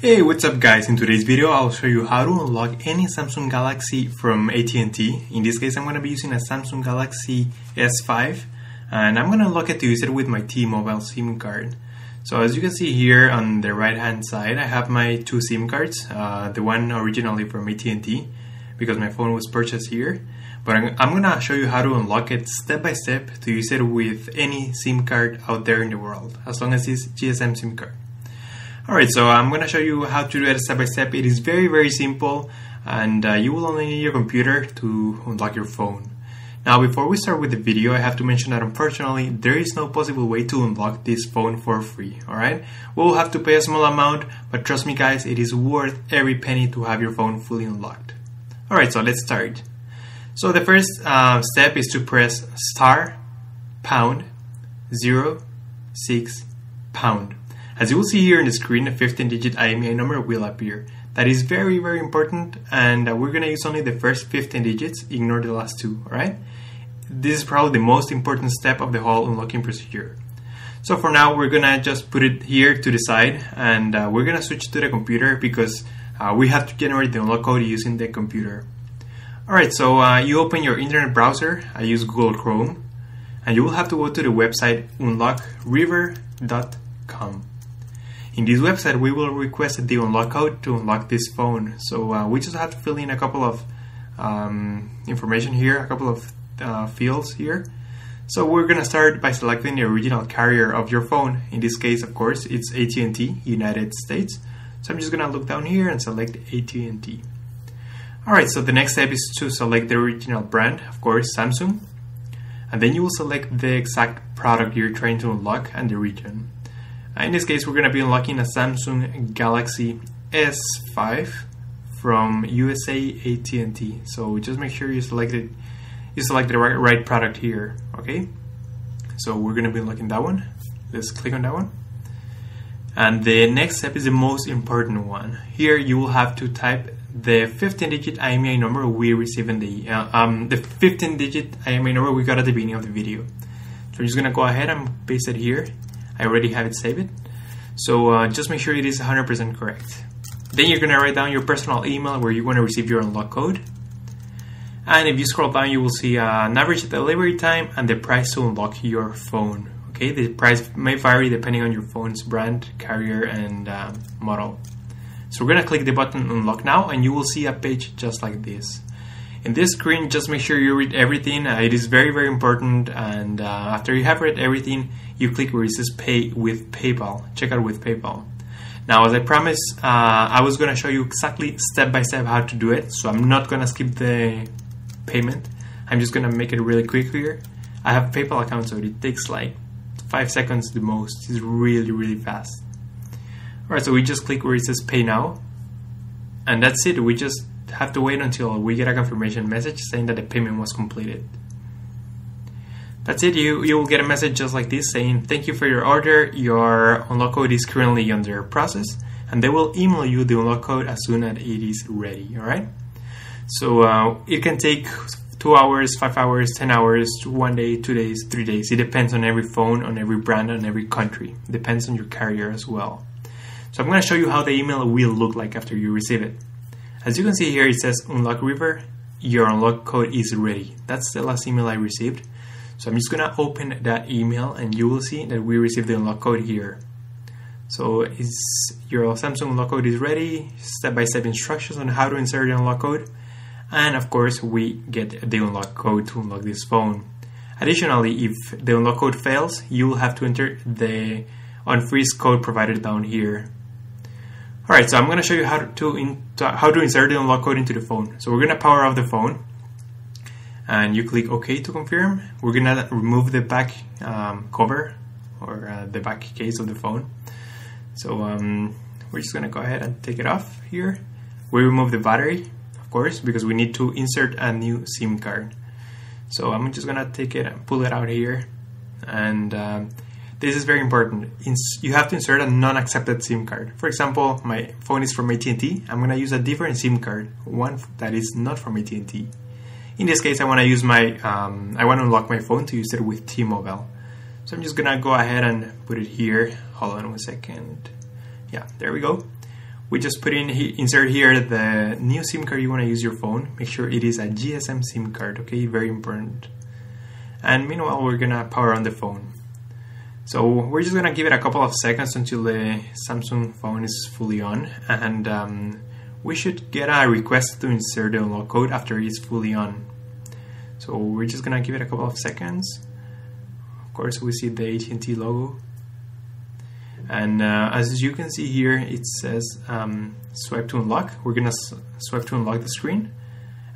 Hey, what's up guys? In today's video, I'll show you how to unlock any Samsung Galaxy from AT&T. In this case, I'm going to be using a Samsung Galaxy S5 and I'm going to unlock it to use it with my T-Mobile SIM card. So as you can see here on the right hand side, I have my two SIM cards, uh, the one originally from AT&T because my phone was purchased here. But I'm, I'm going to show you how to unlock it step by step to use it with any SIM card out there in the world, as long as it's GSM SIM card. Alright, so I'm going to show you how to do it step by step. It is very, very simple and uh, you will only need your computer to unlock your phone. Now, before we start with the video, I have to mention that unfortunately, there is no possible way to unlock this phone for free, alright? We'll have to pay a small amount, but trust me guys, it is worth every penny to have your phone fully unlocked. Alright, so let's start. So the first uh, step is to press star, pound, zero, six, pound. As you will see here in the screen, a 15-digit IMEI number will appear. That is very, very important, and uh, we're going to use only the first 15 digits, ignore the last two, alright? This is probably the most important step of the whole unlocking procedure. So for now, we're going to just put it here to the side, and uh, we're going to switch to the computer because uh, we have to generate the unlock code using the computer. Alright, so uh, you open your internet browser, I use Google Chrome, and you will have to go to the website unlockriver.com. In this website, we will request the unlock code to unlock this phone. So uh, we just have to fill in a couple of um, information here, a couple of uh, fields here. So we're gonna start by selecting the original carrier of your phone. In this case, of course, it's AT&T, United States. So I'm just gonna look down here and select AT&T. Alright, so the next step is to select the original brand, of course, Samsung. And then you will select the exact product you're trying to unlock and the region. Uh, in this case, we're going to be unlocking a Samsung Galaxy S5 from USA AT&T. So just make sure you select it, you select the right, right product here. Okay. So we're going to be unlocking that one. Let's click on that one. And the next step is the most important one. Here you will have to type the 15-digit IMEI number we received in the uh, um, the 15-digit IMEI number we got at the beginning of the video. So I'm just gonna go ahead and paste it here I already have it saved. So uh, just make sure it is 100% correct. Then you're going to write down your personal email where you want to receive your unlock code. And if you scroll down, you will see uh, an average delivery time and the price to unlock your phone. Okay, the price may vary depending on your phone's brand, carrier, and uh, model. So we're gonna click the button unlock now and you will see a page just like this. In this screen, just make sure you read everything. Uh, it is very, very important. And uh, after you have read everything, you click where it says pay with PayPal. Check out with PayPal. Now, as I promised, uh, I was going to show you exactly step by step how to do it. So I'm not going to skip the payment. I'm just going to make it really quick here. I have PayPal account, so it takes like five seconds the most. It's really, really fast. All right, so we just click where it says pay now. And that's it. We just have to wait until we get a confirmation message saying that the payment was completed. That's it, you, you will get a message just like this saying, thank you for your order, your unlock code is currently under process, and they will email you the unlock code as soon as it is ready, alright? So uh, it can take two hours, five hours, ten hours, one day, two days, three days. It depends on every phone, on every brand, on every country. It depends on your carrier as well. So I'm going to show you how the email will look like after you receive it. As you can see here, it says unlock river, your unlock code is ready. That's the last email I received. So I'm just gonna open that email and you will see that we received the unlock code here. So is your Samsung unlock code is ready, step-by-step -step instructions on how to insert the unlock code, and of course we get the unlock code to unlock this phone. Additionally, if the unlock code fails, you will have to enter the unfreeze code provided down here. Alright, so I'm going to show you how to, in, how to insert the unlock code into the phone. So we're going to power off the phone and you click OK to confirm. We're going to remove the back um, cover or uh, the back case of the phone. So um, we're just going to go ahead and take it off here. We remove the battery, of course, because we need to insert a new SIM card. So I'm just going to take it and pull it out here and um, this is very important. You have to insert a non-accepted SIM card. For example, my phone is from AT&T. I'm going to use a different SIM card, one that is not from AT&T. In this case, I want to use my, um, I want to unlock my phone to use it with T-Mobile. So I'm just going to go ahead and put it here. Hold on one second. Yeah, there we go. we just put in insert here the new SIM card you want to use your phone. Make sure it is a GSM SIM card, okay? Very important. And meanwhile, we're gonna power on the phone. So we're just gonna give it a couple of seconds until the Samsung phone is fully on, and um, we should get a request to insert the unlock code after it's fully on. So we're just gonna give it a couple of seconds. Of course, we see the AT&T logo and uh, as you can see here, it says um, swipe to unlock. We're gonna swipe to unlock the screen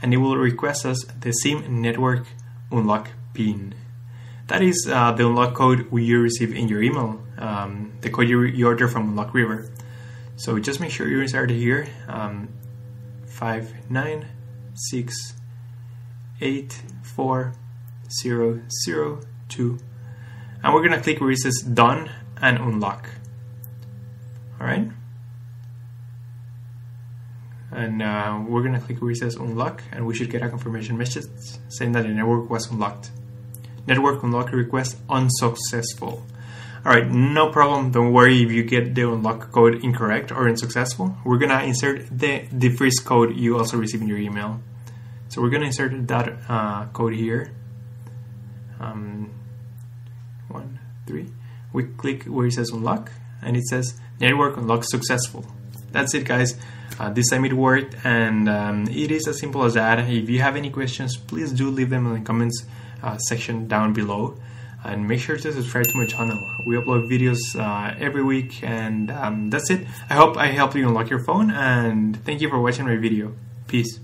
and it will request us the SIM network unlock pin. That is uh, the unlock code you receive in your email, um, the code you, you, order from Unlock River. So just make sure you insert it here, um, five nine six eight four zero zero two, and we're gonna click where it says done and unlock. All right. And uh, we're gonna click where it says unlock, and we should get a confirmation message saying that the network was unlocked. Network unlock request unsuccessful. All right, no problem. Don't worry if you get the unlock code incorrect or unsuccessful. We're gonna insert the defreeze code you also receive in your email. So we're gonna insert that uh, code here. Um, one, three. We click where it says unlock, and it says network unlock successful. That's it, guys. Uh, this time it worked, and um, it is as simple as that. If you have any questions, please do leave them in the comments uh, section down below. And make sure to subscribe to my channel. We upload videos uh, every week, and um, that's it. I hope I helped you unlock your phone, and thank you for watching my video. Peace.